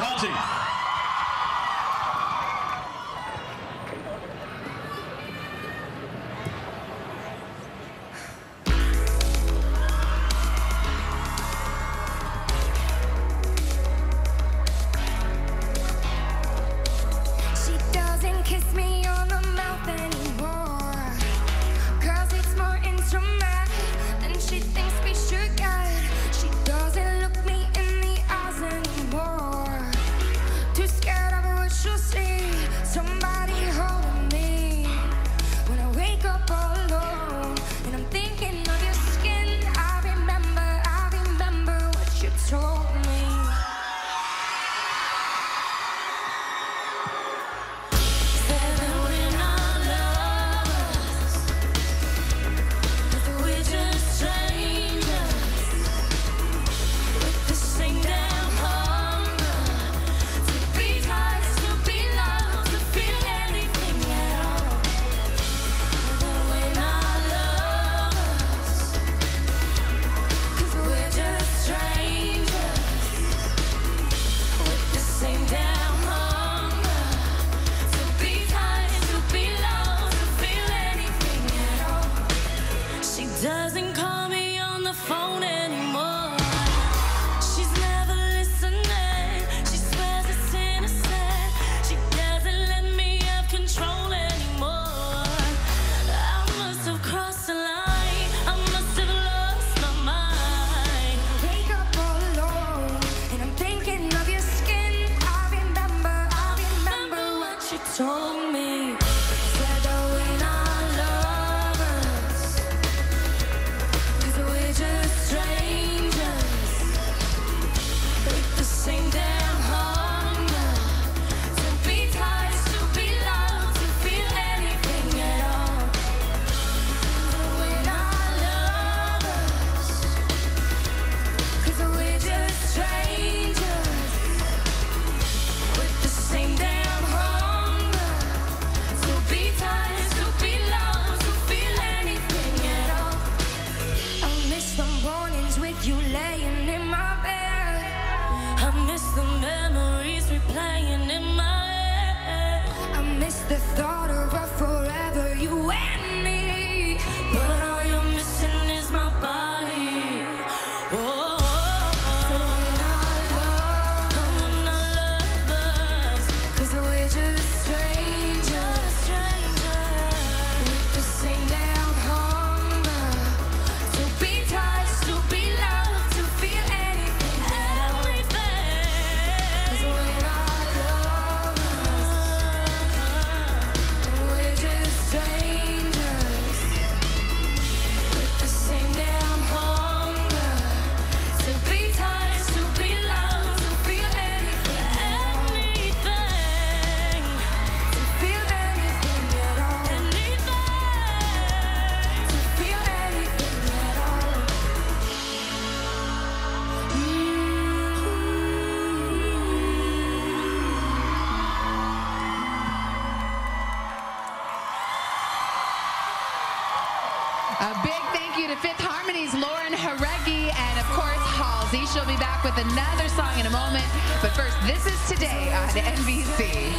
Hodgie. doesn't in my head. I miss the thought of a forever you and to Fifth Harmony's Lauren Jauregui and, of course, Halsey. She'll be back with another song in a moment. But first, this is today on NBC.